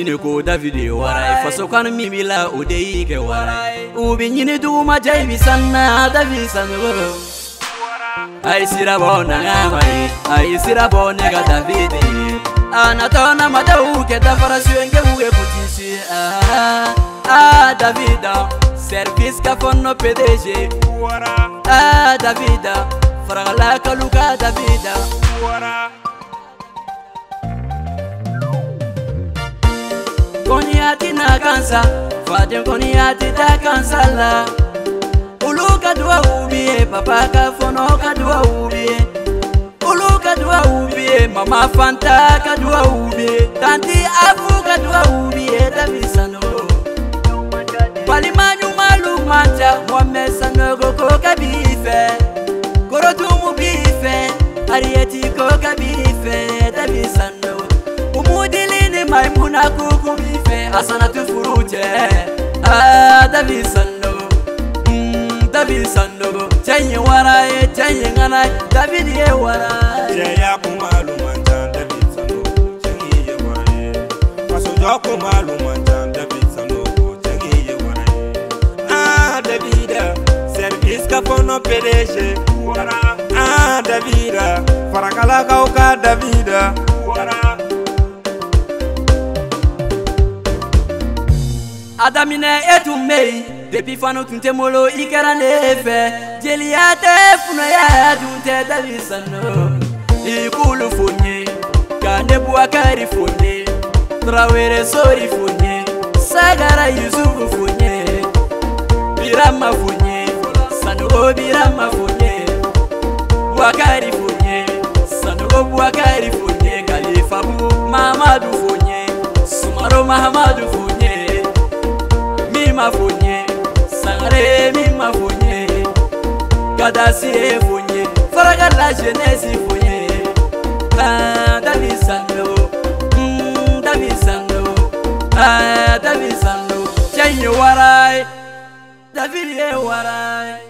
ɲini ko davide warai faso kanu min b'i la o de y'i kɛ warai u bi ɲini dugumajɛ i bi sanna davi sanugolo a ye sira bɔ nanga ma ye a ye sira bɔ ne ka davide ye a natɔ namadaw kɛ dafara suyenkɛw ye kutisi a ah, david service ka fɔ nɔ pdg a ah, davida faragala kalu ka david wara nkoni ati na kansa fati nkoni ati ta kansa la olu ka duwa wubiye papa ka fɔnɔ ka duwa wubiye olu ka duwa wubiye mama fanta ka duwa wubiye tanti afu ka duwa wubiye tabi sanogo balima ɲuman lu man ca mɔmɛ sanogo ko ka b'i fɛ korotumu b'i fɛ ariyeti ko ka b'i fɛ. asana tu furuce davisando davisando cɛɲe wara ye cɛɲe ŋana david ye wara jɔ ko malu man ca dabi sanu ko jɛgi ye wara ye. ah dabida service ka fɔnɔ pdg. wara ah dabida farakalakaw ka dabida. adaminɛ e tun be yen depuis fanu tun tɛ n bolo i kɛra ne fɛ jeliya tɛ funaya tun tɛ dali sanu. ikulu fo n ye ka ne buwakari fo n ye tarawele sori fo n ye sagara yusufu fo n ye birama fo n ye sanuko birama fo n ye buwakari fo n ye sanuko buwakari fo n ye. remi mafunye kadasi efunye faraga la jenesi funye tamisano tamisano tamisano cyanye warai davidi ye warai